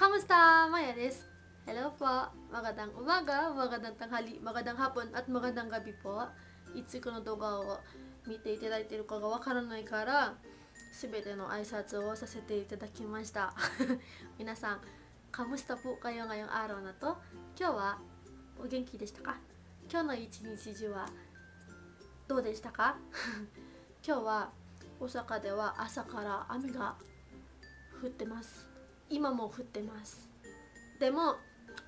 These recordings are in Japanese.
Kamusta? Maya です。Hello po. Magandang umaga, magandang tanghali, magandang hapon at magandang gabi po. いつこの動画を見ていただいているかがわからないから全ての挨拶をさせていただきました。皆さん、カムスタ po kayo ngayong araw na to? 今日はお元気でしたか今日の一日中はどうでしたか今日は大阪では朝から雨が降ってます今も降ってます。でも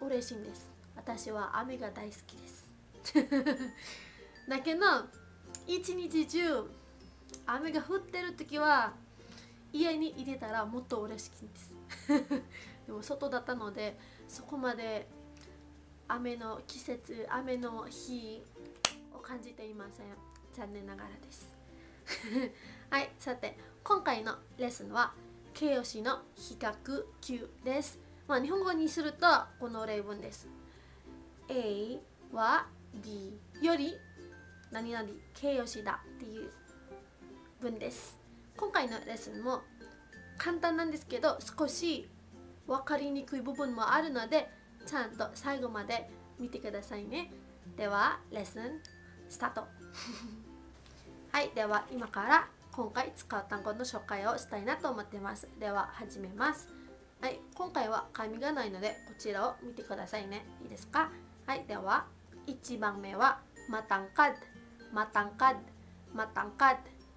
嬉しいんです。私は雨が大好きです。だけど一日中雨が降ってる時は家に入れたらもっと嬉しいんです。でも外だったのでそこまで雨の季節雨の日を感じていません。残念ながらです。はいさて今回のレッスンは形容詞の比較級です、まあ、日本語にするとこの例文です。A は B より何々形容詞だっていう文です。今回のレッスンも簡単なんですけど少し分かりにくい部分もあるのでちゃんと最後まで見てくださいね。ではレッスンスタート。はいでは今から今回使う単語の紹介をしたいなと思ってます。では始めます。はい今回は紙がないのでこちらを見てくださいね。いいですか？はいでは1番目はマタンカッマタンカッマタンカッ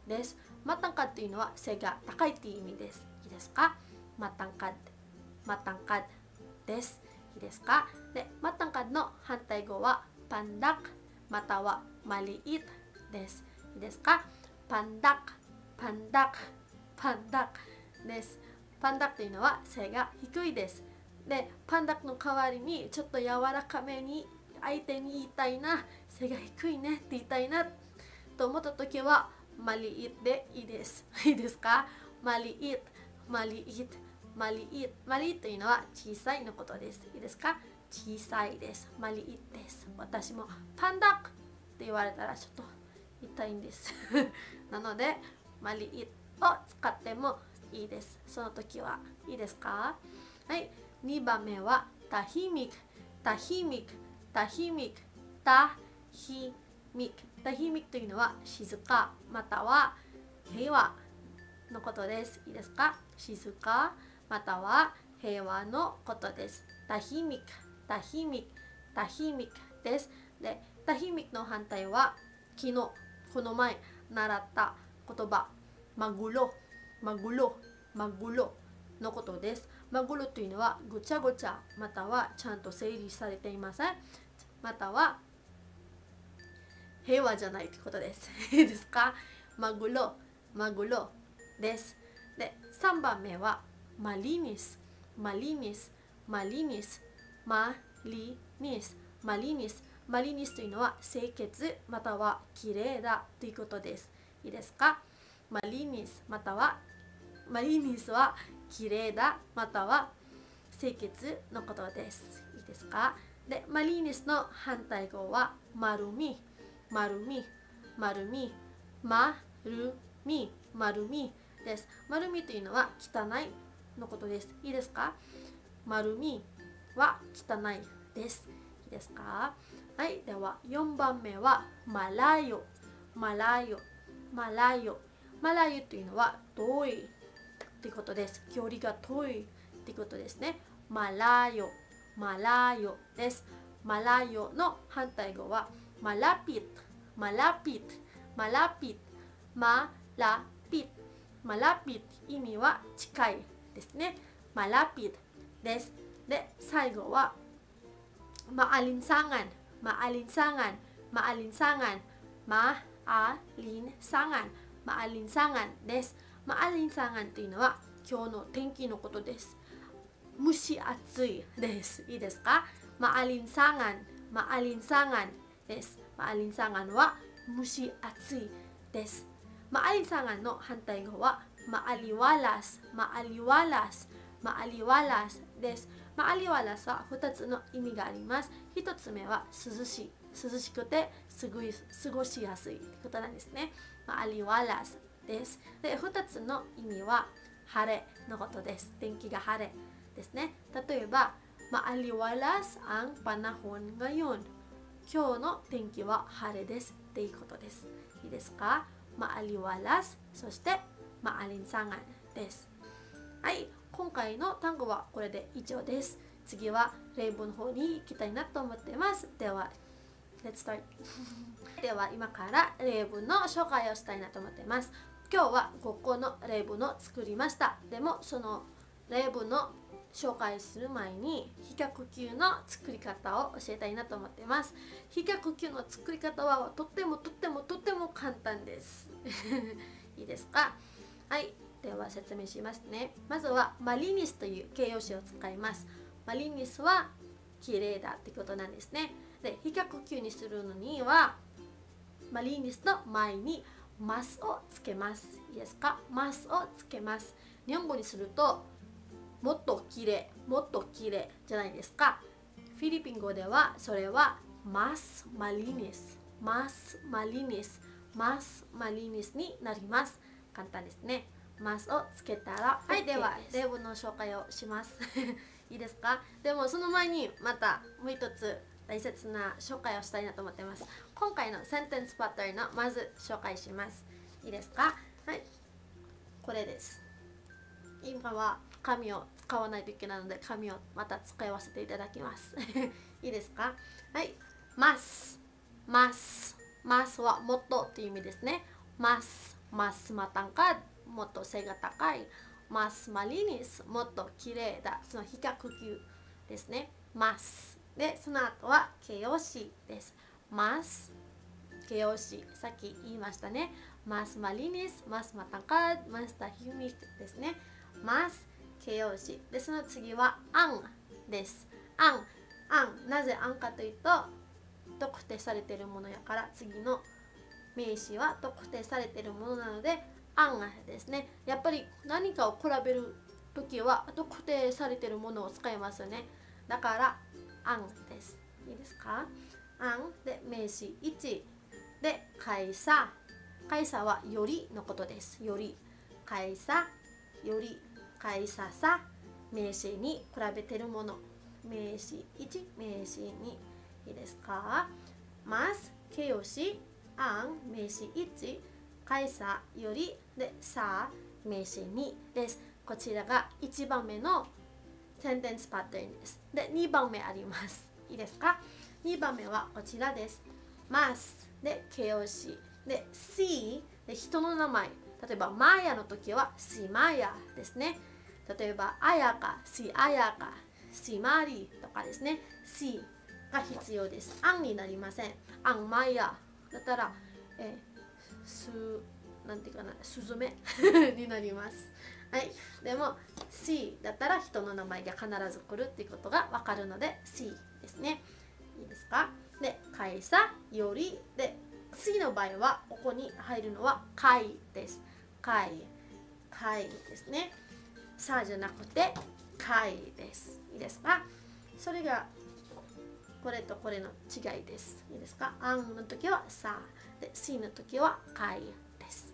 です。マタンカッドというのは背が高いという意味です。いいですか？マタンカッマタンカッです。いいですか？で matangkad の反対語は pandak。または maliit です。いいですか？ pandak。pandak pandak です。 pandak というのは背が低いです。で pandak の代わりにちょっと柔らかめに相手に言いたいな。背が低いねって言いたいな。と思った時は maliit でいいです。いいですか？maliit maliit maliit maliit というのは小さいのことです。いいですか？小さいです。 maliit です。私も pandak って言われたらちょっと痛いんです。なので maliit を使ってもいいです。その時はいいですか？はい。2番目は tahimik。tahimik。tahimik。tahimik。tahimik というのは静か。または平和のことです。いいですか？静か。または平和のことです。 tahimik。tahimik。tahimik です。で tahimik の反対は昨日この前習った言葉。 magulo。magulo。magulo。のことです。 magulo というのはぐちゃぐちゃまたはちゃんと整理されていません。または平和じゃないということです。い いですか？ magulo。magulo。です。で3番目は malinis。malinis。malinis。malinis。malinis。malinis というのは清潔または綺麗だということです。いいですか？ malinis または malinis は綺麗だまたは清潔のことです。いいですか？でマリニスの反対語はマルミマルミマルミマルミマルミです。マルミというのは汚いのことです。いいですか？マルミは汚いです。いいですか？はいでは4番目はマラヨマラヨマラヨマラヨというのは遠いってことです。距離が遠いってことですね。マラヨマラヨです。マラヨの反対語はマラピッマラピッマラピッマラピッマラピッ意味は近いですね。マラピッです。で最後はマアリンサンガンマアリンサンガン。マアリンサガン。です。マアリンサンガンというのは今日の天気のことです。蒸し暑い。です。いいですか？マアリンサンガン。マアリンサガン。です。マアリンサンガンは蒸し暑い。です。マアリンサンガンの反対語はマアリワラス。マアリワラス。マアリワラス。です。マアリワラスは2つの意味があります。1つ目は涼しい。涼しくてすごい過ごしやすいということなんですね。マアリワラスです。で2つの意味は晴れのことです。天気が晴れですね。例えば maaliwalas ang panahon ngayon 今日の天気は晴れです。っていうことです。いいですか？maaliwalas そして maalinsangan です。はい。今回の単語はこれで以上です。次は例文の方に行きたいなと思っています。では Let's start. では今から例文の紹介をしたいなと思ってます。今日は5個の例文を作りました。でもその例文の紹介する前に比較級の作り方を教えたいなと思ってます。比較級の作り方はとってもとってもとっても簡単です。いいですか？はい。では説明しますね。まずはマリニスという形容詞を使います。マリニスは綺麗だってことなんですね。で比較級にするのにはマリニスの前にマスをつけます。いいですか？マスをつけます。日本語にするともっと綺麗もっと綺麗じゃないですか？フィリピン語ではそれはマスマリニス。マスマリニス。マスマリニスになります。簡単ですね。マスをつけたら、はいでは例文の紹介をします。いいですか？でもその前にまたもう一つ大切な紹介をしたいなと思ってます。今回のセンテンスパターンのまず紹介します。いいですか？はい。これです。今は紙を使わないといけないので紙をまた使わせていただきます。いいですか？はい。ますますますはもっとっていう意味ですね。ますますまたんかもっと背が高い。ますマリニス。もっと綺麗だ。その比較級ですね。ますでその後は形容詞です。ます形容詞さっき言いましたね。ますマリニス。ますマタカマスタヒュミですね。ます形容詞でその次はアンです。アン。アン。なぜアンかというと特定されているものやから次の名詞は特定されているものなのでアンですね。やっぱり何かを比べる時は特定されているものを使いますよね。だからアンです。いいですか？アンで名詞1で会社会社はよりのことです。より会社より会社さ。名詞に比べてるもの。名詞1名詞2いいですか？ます。形容詞。アン名詞1会社より。でさ。名詞2です。こちらが1番目のセンテンスパターンです。で2番目あります。いいですか？2番目はこちらです。ます。で形容詞。で see で人の名前。例えばマヤの時はシマヤですね。例えばあやかシあやかシマリとかですね。C が必要です。アンになりません。アンマヤだったらえすなんていうかな。スズメになります。はい。でも C だったら人の名前が必ず来るっていうことがわかるので C ですね。いいですか？で会社よりで C の場合はここに入るのは会です。会。会ですね。さじゃなくて会です。いいですか？それがこれとこれの違いです。いいですか？あんの時はさで C の時は会です。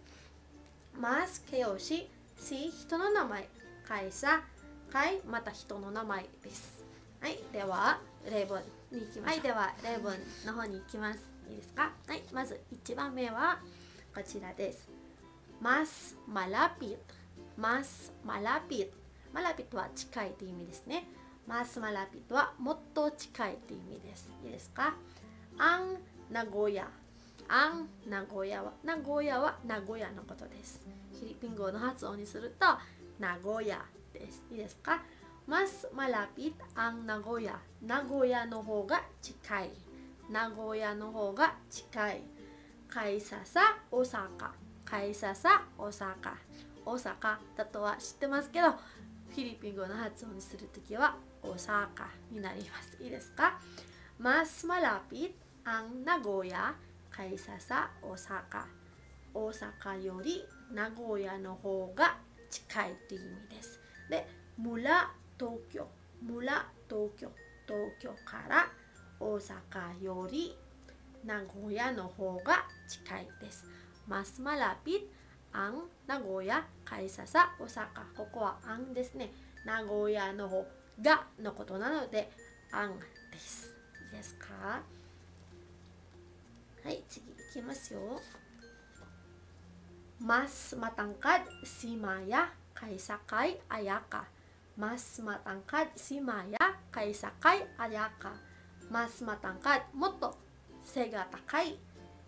ます形容詞 C 人の名前。会社会また人の名前です。はいでは例文に行きますはいでは例文の方に行きます。いいですか？はいまず1番目はこちらです。mas malapit mas malapit malapit は近いという意味ですね。mas malapit はもっと近いという意味です。いいですか？ang Nagoya ang 名古屋は名古屋は名古屋のことです。フィリピン語の発音にすると名古屋です。いいですか？Mas malapit ang Nagoya. 名古屋の方が近い名古屋の方が近い会社さ大阪会社さ大阪大阪だとは知ってますけどフィリピン語の発音にするときは大阪になります。いいですか？Mas malapit ang Nagoya. Kaysa sa Osaka. 大阪より名古屋の方が近いという意味です。で村東京。村東京。東京から大阪より名古屋の方が近いです。mas malapit ang Nagoya kaysa sa Osaka ここは ang ですね。名古屋の方がのことなので、あんです。いいですか？はい、次いきますよ。Mas matangkad si Maya kaysa kay Ayaka. Mas matangkad si Maya kaysa kay Ayaka. Mas matangkad もっと背が高い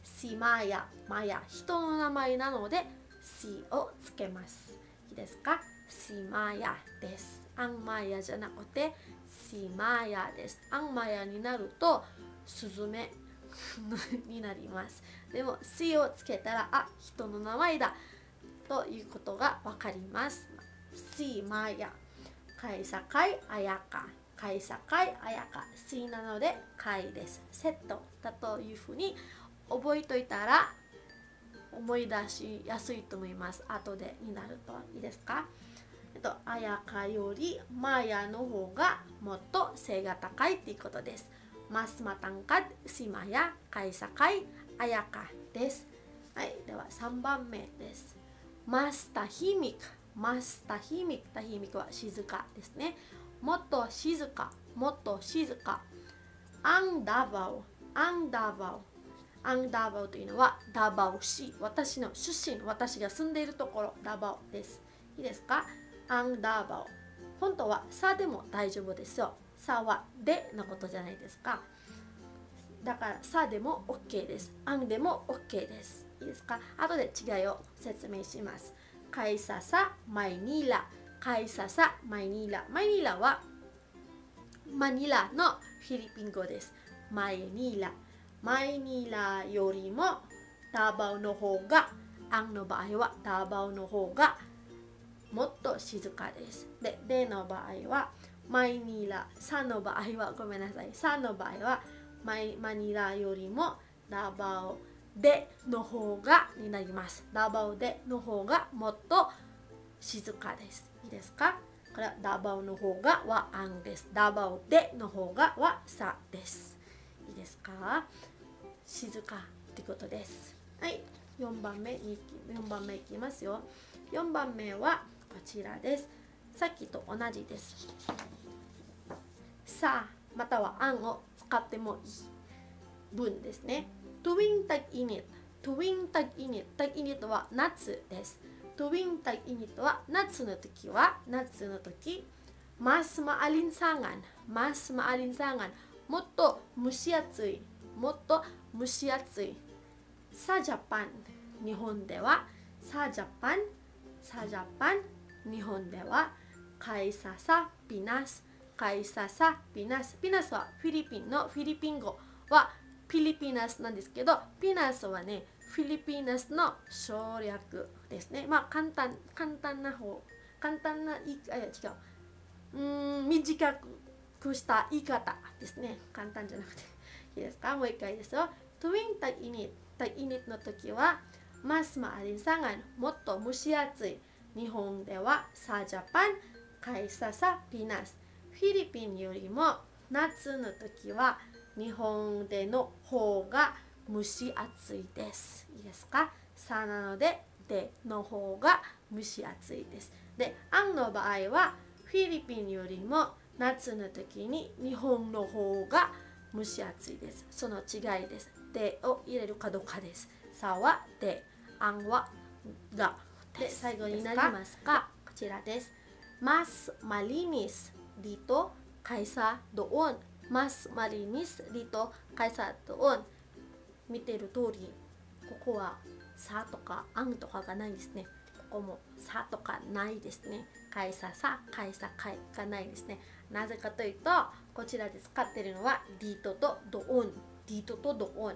シマヤマヤ人の名前なのでシをつけますいいですかシマヤですアンマヤじゃなくてシマヤですアンマヤになるとスズメ になります。でも「し」をつけたらあ人の名前だ。ということがわかります「しまや」「かいさかいあやか」「かいさかいあやか」「し」なので「かい」です。セットだというふうに覚えといたら思い出しやすいと思います。後でになるといいですか？えっと、あやかよりまやの方がもっと背が高いっていうことです。ますまたんかしまやかいさかいあやかです。はい、では3番目です。ますたひみく、ますたひみく、たひみくは静かですね。もっと静か、もっと静か。アンあーだばお、あんだばお。アンダーバオというのはダバオし私の出身私が住んでいるところダバオですいいですかアンダーバオ本当はさでも大丈夫ですよさはでのことじゃないですか。だからさでも OK です。あんでも OK です。いいですか？後で違いを説明します。カイササマイニラ。カイササマイニラ。マイニラはマニラのフィリピン語です。マイニラ。マイニラよりもダバオの方がアンの場合はダバオの方がもっと静かです。ででの場合はマイニラサの場合はごめんなさい。サの場合はマイマニラよりもダバオでの方がになります。ダバオでの方がもっと静かです。いいですか？これはダバオの方がはアンです。ダバオでの方がはサです。いいですか？静かってことです。はい。4番目に4番目いきますよ。4番目はこちらです。さっきと同じです。さあまたはあんを使ってもいい文ですね。twin tag init twin tag init tag init は夏です。twin tag init は夏の時は夏の時。ますまありんさがんますまありんさがんもっと蒸し暑い。もっと蒸し暑い。さあジャパン。日本ではさあジャパン。さあジャパン。日本ではカイササピナス。カイササピナス。ピナスはフィリピンのフィリピン語はフィリピナスなんですけどピナスはねフィリピナスの省略ですね。まあ簡単簡単な方。簡単な言いあ違う。うん短くした言い方ですね。簡単じゃなくて。いいですか？もう一回ですよ。トゥインタイニットタイニットの時はマスマアリンサガンもっと蒸し暑い日本ではサージャパン。カイササピナスフィリピンよりも夏の時は日本での方が蒸し暑いです。いいですか？さなので、での方が蒸し暑いです。で、あんの場合はフィリピンよりも夏の時に日本の方が蒸し暑いです。その違いです。でを入れるかどうかです。さはで、あんはが。で、最後になりますか？こちらです。Mas malinis dito kaysa doon. Mas malinis dito kaysa doon. 見てる通り、ここはさとかあんとかがないですね。ここもさとかないですね。かいささ、かいさかいがないですね。なぜかというと、こちらで使ってるのはディートとドオン。ディートとドオン。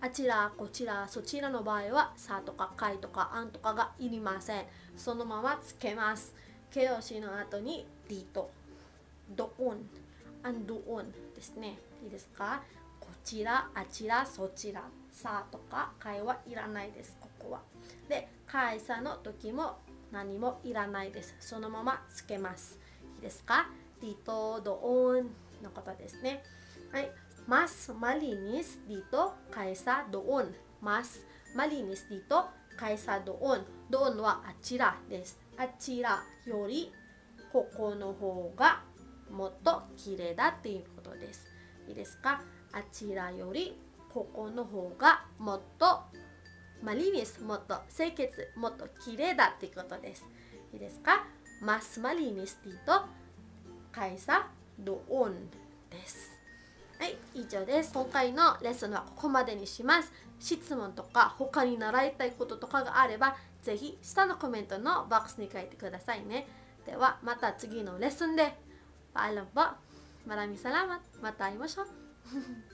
あちら、こちら、そちらの場合はさとかかいとかあんとかがいりません。そのままつけます。形容詞の後に dito doon and o n ですね。いいですか？こちらあちらそちら。さとか会はいらないです。ここは。で会社の時も何もいらないです。そのままつけます。いいですか？dito doon のことですね。はい。mas malinis dito kaysa doon mas malinis dito kaysa doon doon はあちらです。あちらよりここの方がもっと綺麗だっていうことです。いいですか？あちらよりここの方がもっとマリニスもっと清潔もっと綺麗だっていうことです。いいですか？mas malinis dito kaysa doon です。はい以上です。今回のレッスンはここまでにします。質問とか他に習いたいこととかがあればぜひ下のコメントのボックスに書いてくださいね。ではまた次のレッスンで。バイロンボ。マラミサラマ。また会いましょう。